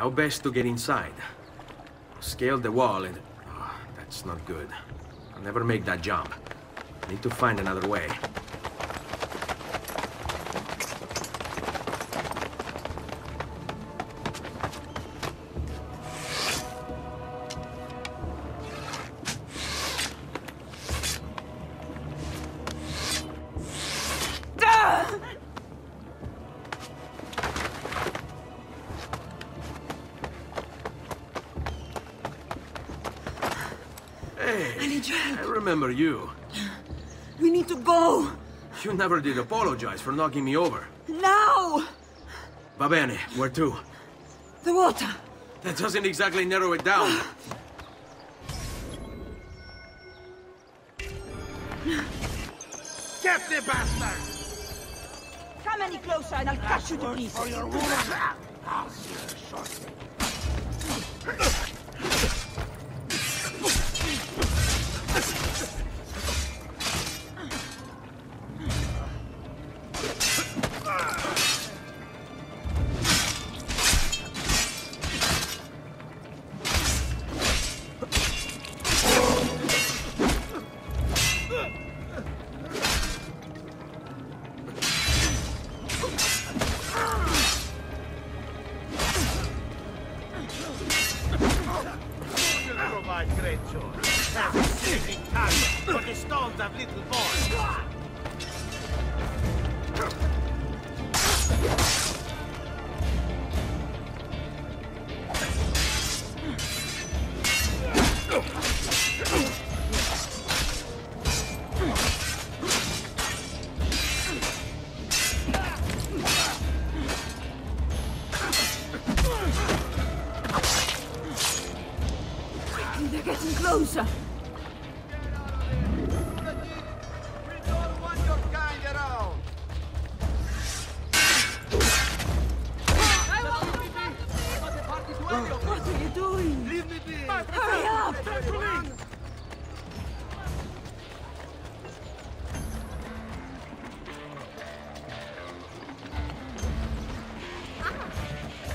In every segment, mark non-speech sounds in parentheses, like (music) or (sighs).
How best to get inside? Scale the wall and... Oh, that's not good. I'll never make that jump. I need to find another way. Never did apologize for knocking me over. Now! Va bene, where to? The water. That doesn't exactly narrow it down. (sighs) Get the bastard! Come any closer and I'll cut you to pieces. What are you doing? Leave me be. Hurry up!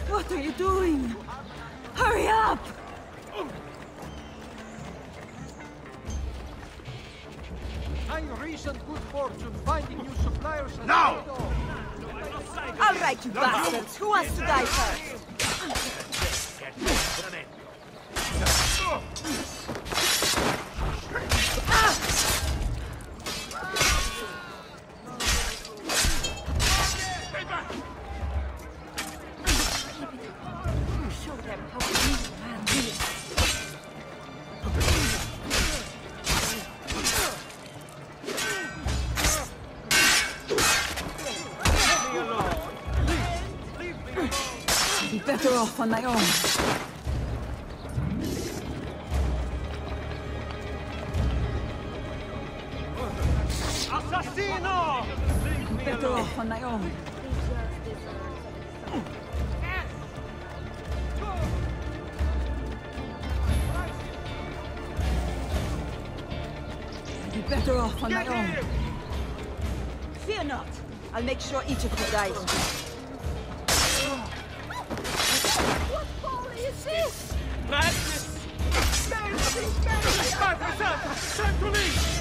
What are you doing? Hurry up! I recent good fortune finding new suppliers and No! All right, you bastards. Who wants to die first? On my own. Assassino! Better off on my own. I'd be better off on my own. Fear not. I'll make sure each of you dies. This? Madness! Madness! Time to leave!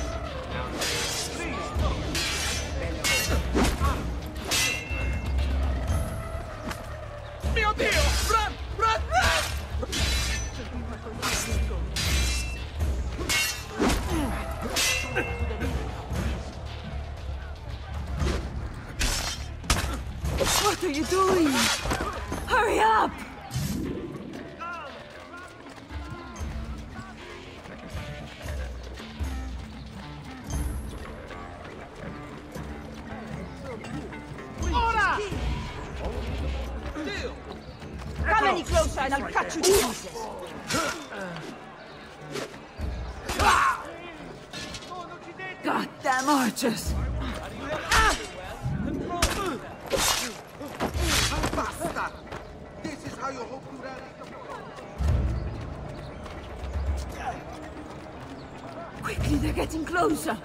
Any closer and I'll cut you to pieces. Goddamn archers! Basta! This is how you hope to rally the Quickly, they're getting closer.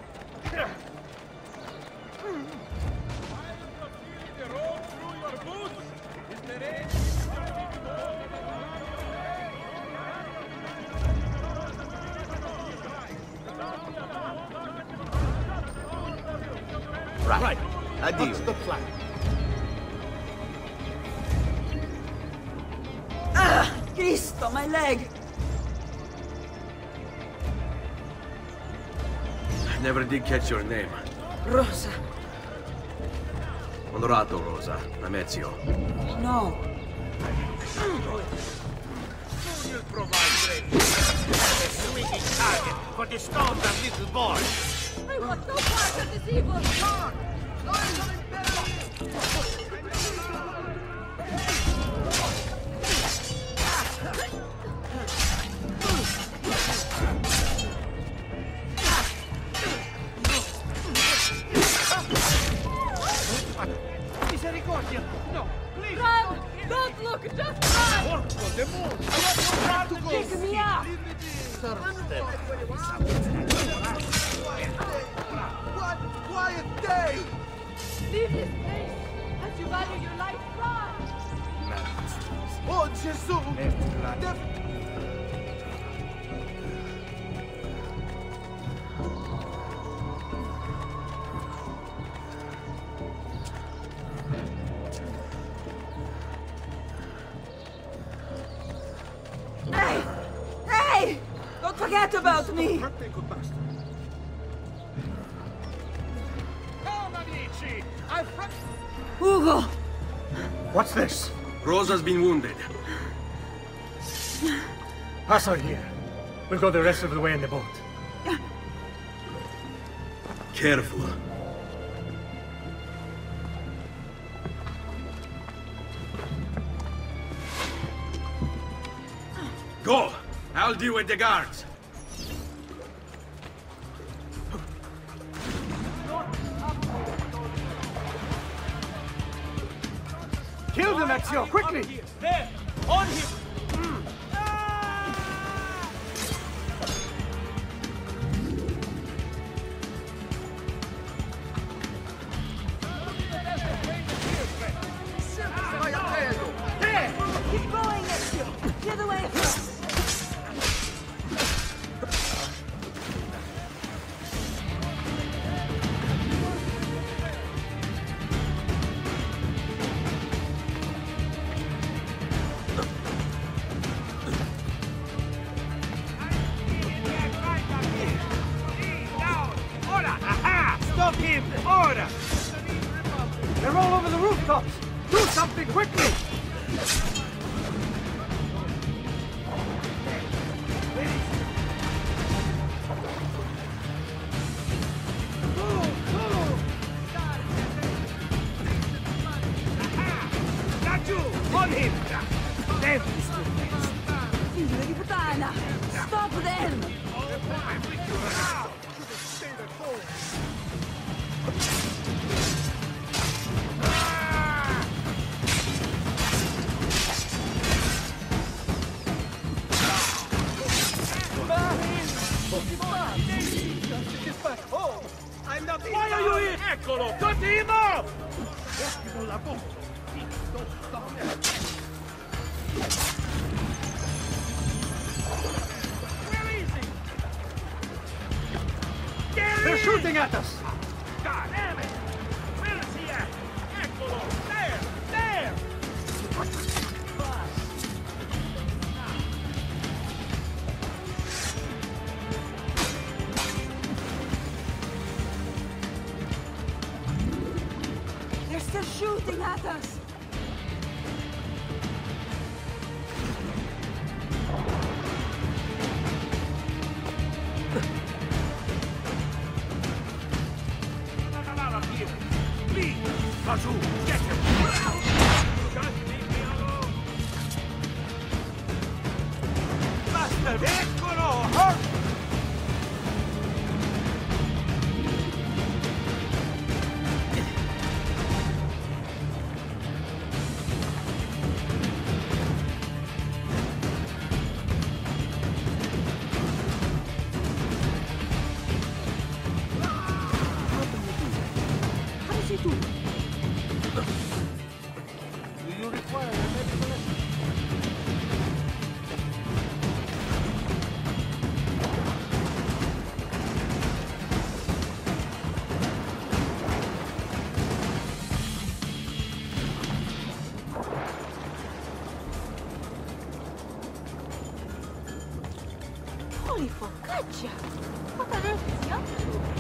Right. Right. Addio. What's the plan? Ah! Cristo, my leg! I never did catch your name. Rosa. Onorato, Rosa. I'm Ezio. No. Soon you'll provide great. A swinging target for the stones of little boys. I want no part of this evil Rosa's been wounded. Pass her here. We'll go the rest of the way in the boat. Careful. Go! I'll deal with the guards. Them, Ezio, quickly! There! On him! Rooftops! Do something quickly! Shooting at us! Focaccia! What on earth is he up to?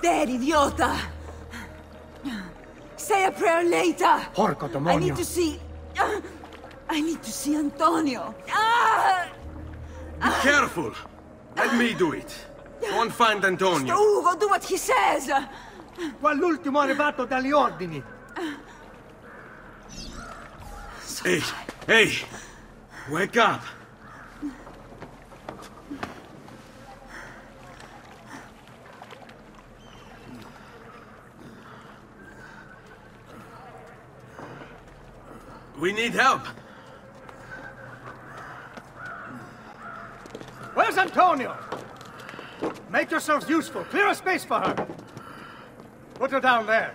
He's dead, idiota! Say a prayer later! Porco I need to see... I need to see Antonio! Ah! Be careful! Let me do it. Go and find Antonio. Ugo, do what he says! Quell'ultimo arrivato dagli ordini. Hey, hey! Wake up! We need help. Where's Antonio? Make yourselves useful. Clear a space for her. Put her down there.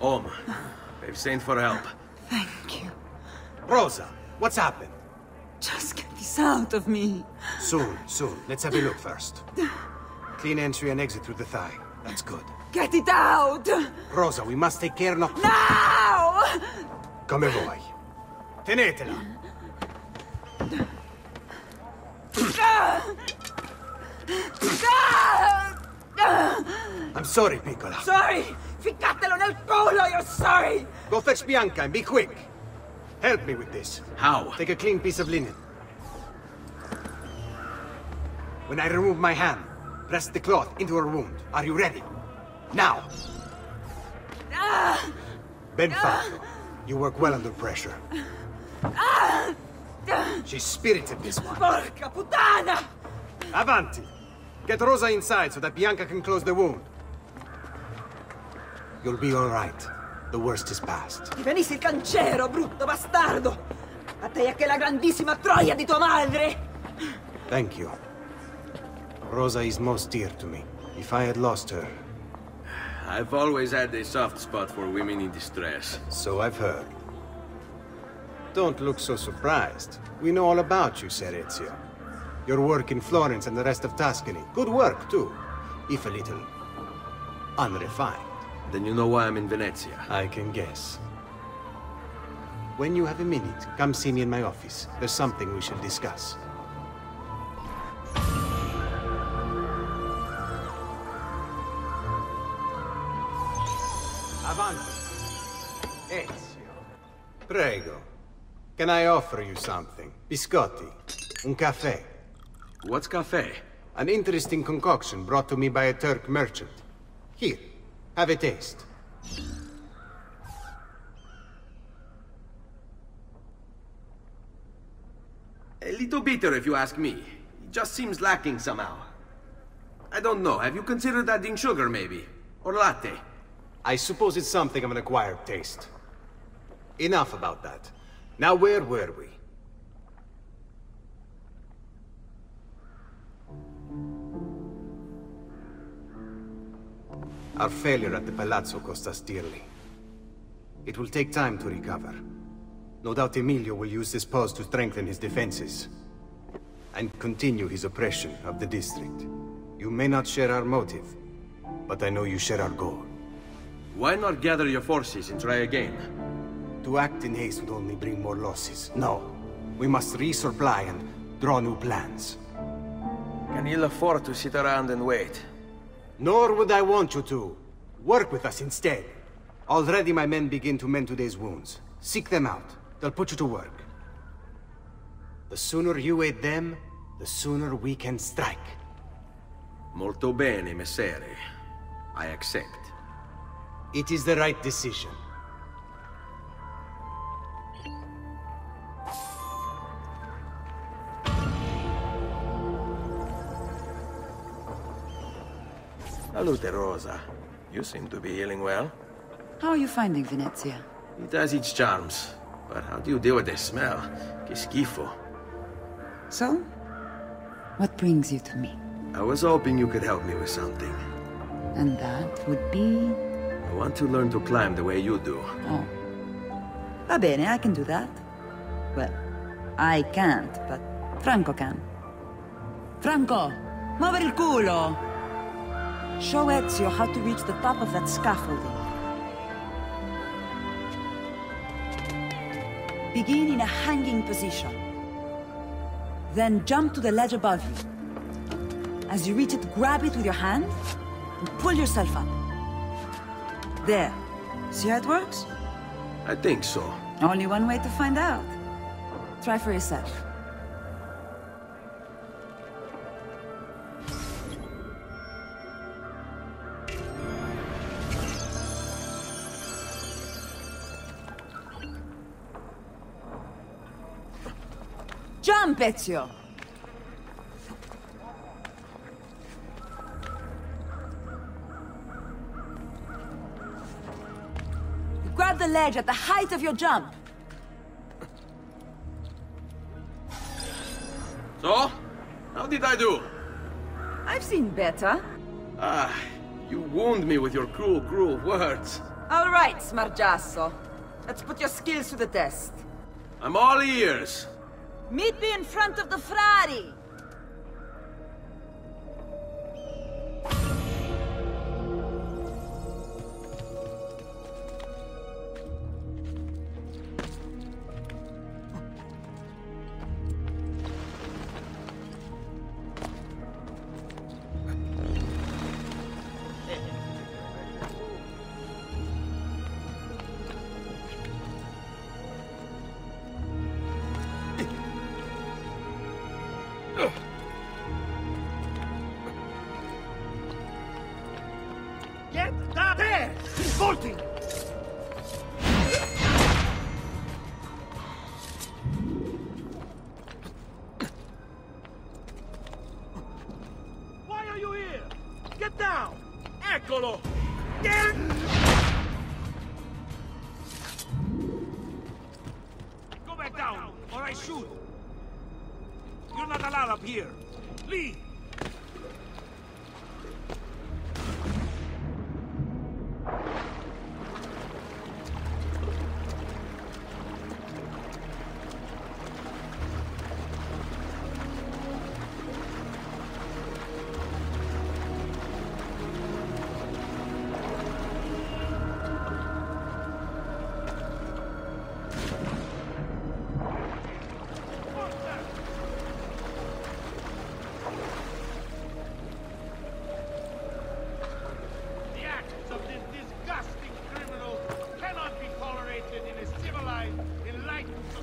Home. They've sent for help. Thank you. Rosa, what's happened? Just get this out of me. Soon, soon. Let's have a look first. Clean entry and exit through the thigh. That's good. Get it out! Rosa, we must take care not... Now! Come vuoi. Tenetela. I'm sorry, Piccola. Sorry! Ficcatelo nel culo, you're sorry! Go fetch Bianca and be quick. Help me with this. How? Take a clean piece of linen. When I remove my hand, press the cloth into her wound. Are you ready? Now! Ben fatto. You work well under pressure. She's spirited this one. Porca puttana! Avanti! Get Rosa inside so that Bianca can close the wound. You'll be all right. The worst is past. Ti venissi il cancero, brutto bastardo! A te e che la grandissima troia di tua madre! Thank you. Rosa is most dear to me. If I had lost her, I've always had a soft spot for women in distress. so I've heard. Don't look so surprised. We know all about you, Ser Ezio. Your work in Florence and the rest of Tuscany. Good work, too. If a little... unrefined. Then you know why I'm in Venezia. I can guess. When you have a minute, come see me in my office. There's something we should discuss. Prego. Can I offer you something? Biscotti. Un caffè. What's cafe? An interesting concoction brought to me by a Turk merchant. Here, have a taste. A little bitter, if you ask me. It just seems lacking somehow. I don't know. Have you considered adding sugar, maybe? Or latte? I suppose it's something of an acquired taste. Enough about that. Now where were we? Our failure at the Palazzo cost us dearly. It will take time to recover. No doubt Emilio will use this pause to strengthen his defenses. And continue his oppression of the district. You may not share our motive, but I know you share our goal. Why not gather your forces and try again? To act in haste would only bring more losses. No. We must resupply and draw new plans. Can ill afford to sit around and wait. Nor would I want you to. Work with us instead. Already my men begin to mend today's wounds. Seek them out. They'll put you to work. The sooner you aid them, the sooner we can strike. Molto bene, messere. I accept. It is the right decision. Salute, Rosa. You seem to be healing well. How are you finding Venezia? It has its charms. But how do you deal with the smell? Que schifo. So? What brings you to me? I was hoping you could help me with something. And that would be... I want to learn to climb the way you do. Oh. Va bene, I can do that. Well, I can't, but Franco can. Franco, muovere il culo! Show Ezio how to reach the top of that scaffolding. Begin in a hanging position. Then jump to the ledge above you. As you reach it, grab it with your hand and pull yourself up. There. See how it works? I think so. Only one way to find out. Try for yourself. Jump, Ezio! Grab the ledge at the height of your jump. So? How did I do? I've seen better. Ah, you wound me with your cruel, cruel words. All right, Smargiasso. Let's put your skills to the test. I'm all ears. Meet me in front of the Frari! He's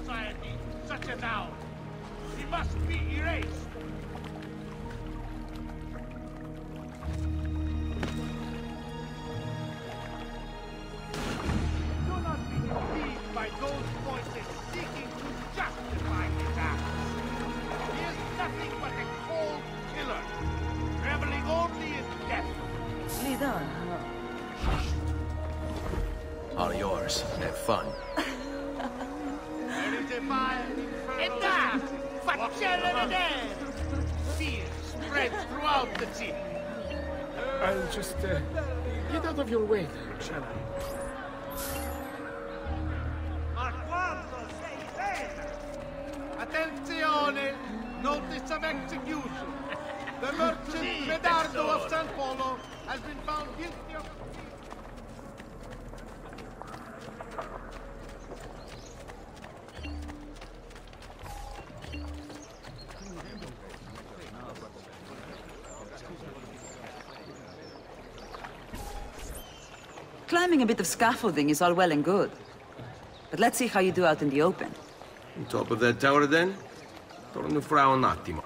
society such as ours. He must be erased. Climbing a bit of scaffolding is all well and good. But let's see how you do out in the open. On top of that tower then? Torno fra un attimo.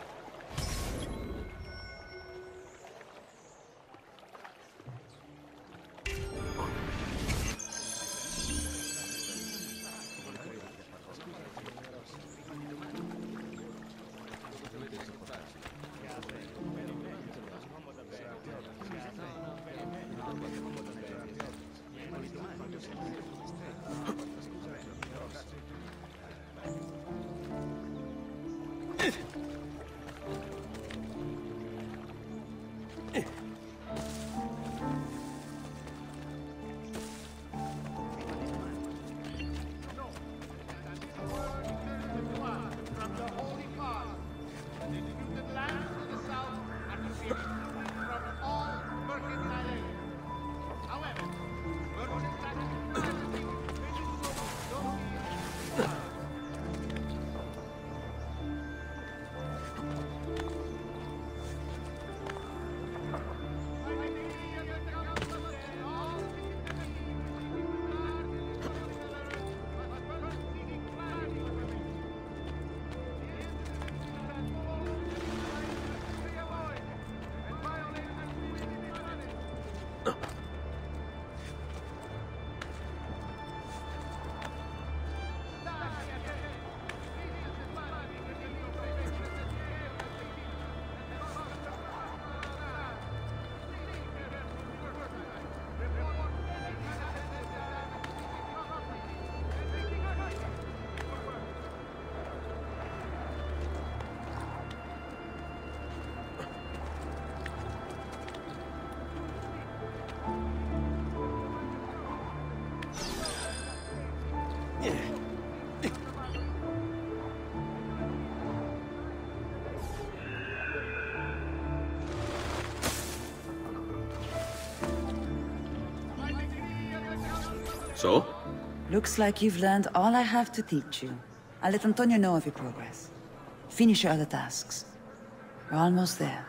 So? Looks like you've learned all I have to teach you. I'll let Antonio know of your progress. Finish your other tasks. We're almost there.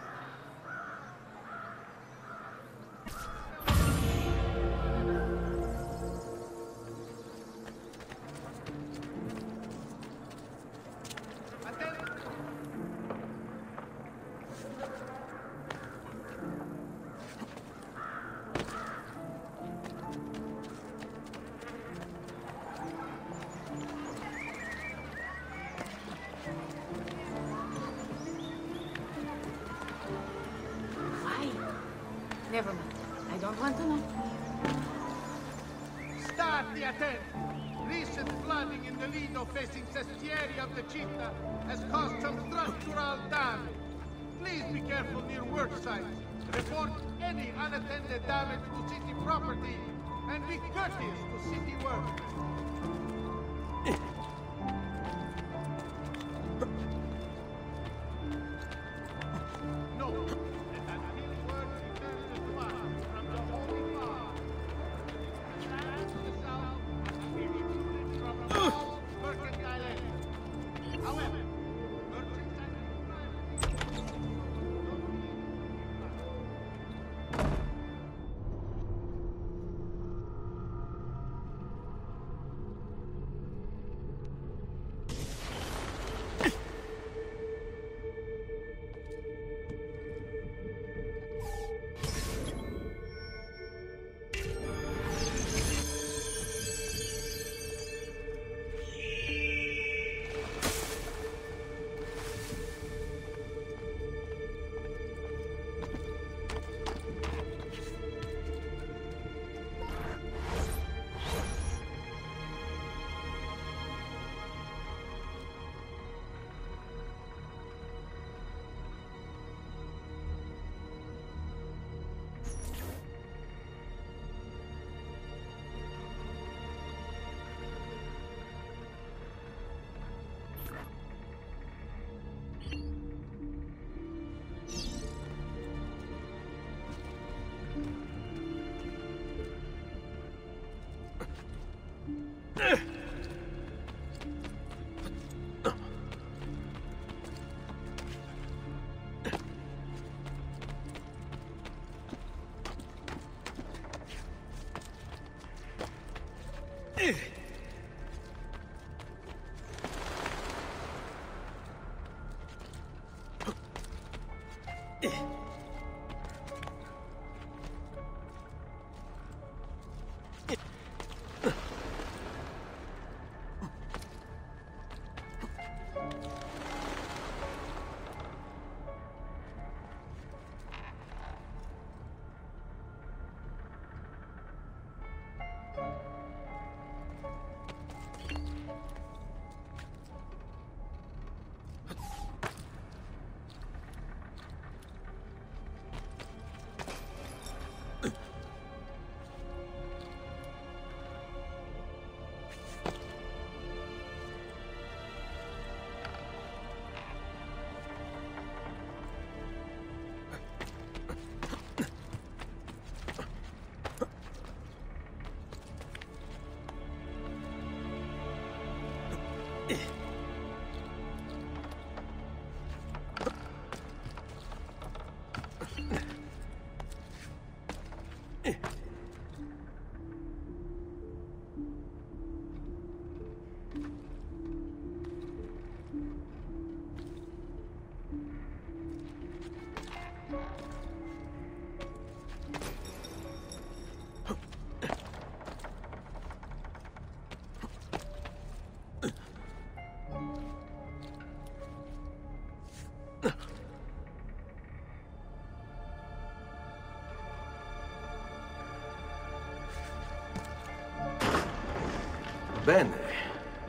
Bene.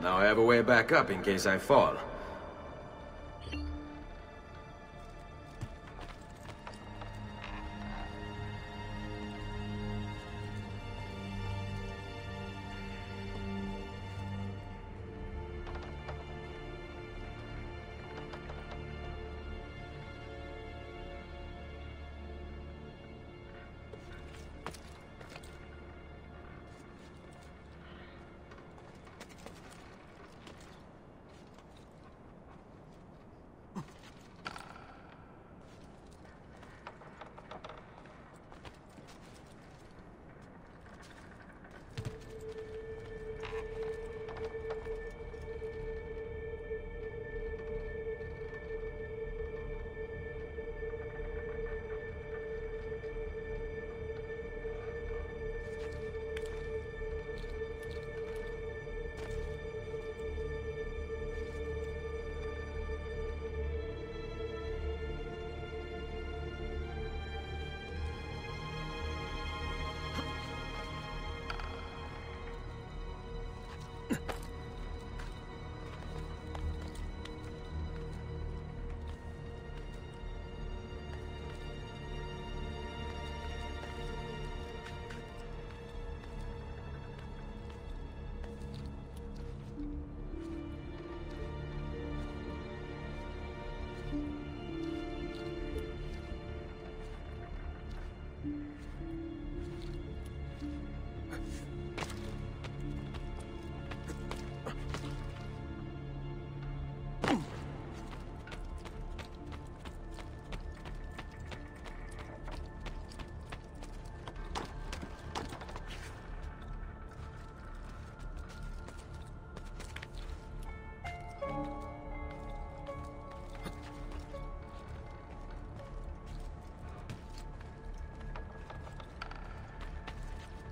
Now I have a way back up in case I fall.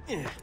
Yeah.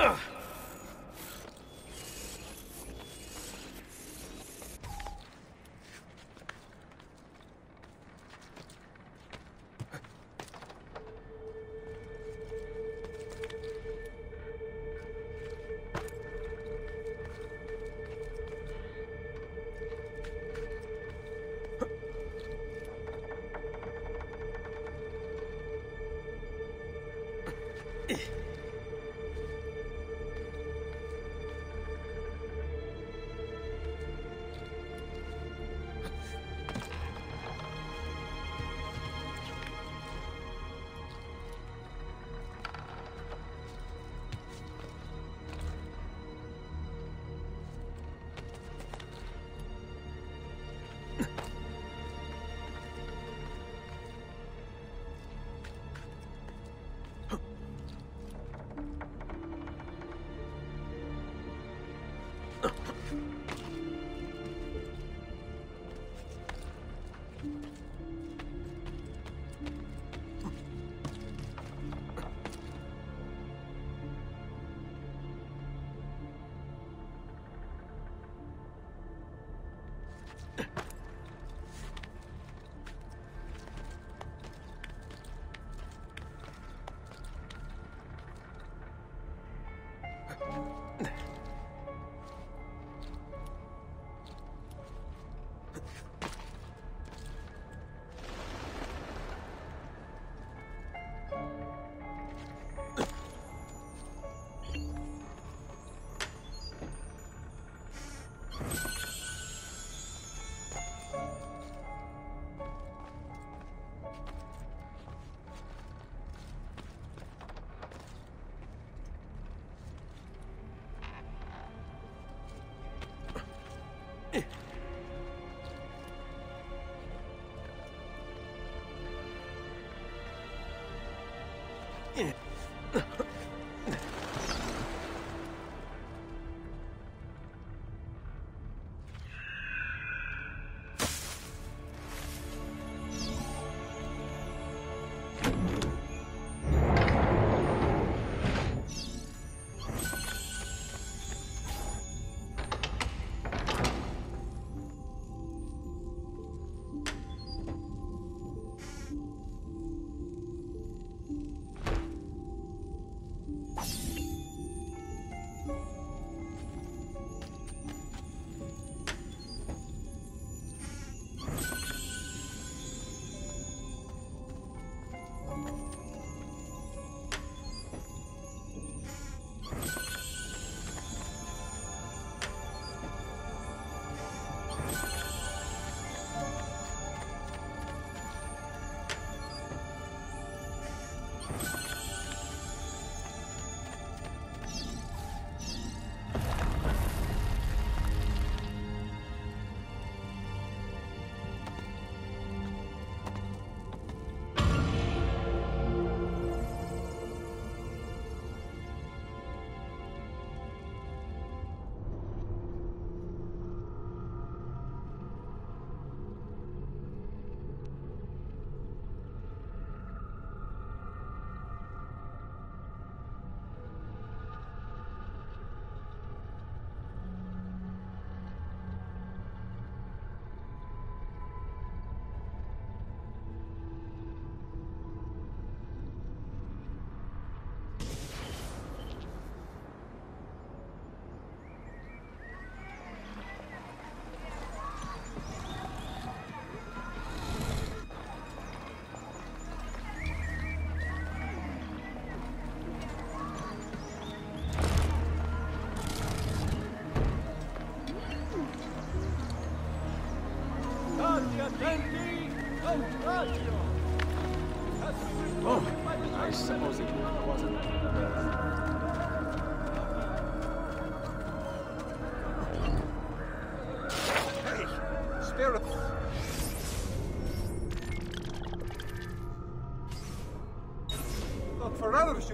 Oh, I suppose it wasn't. Spirit. Not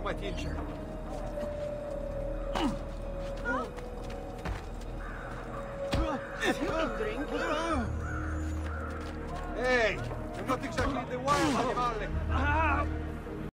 for others,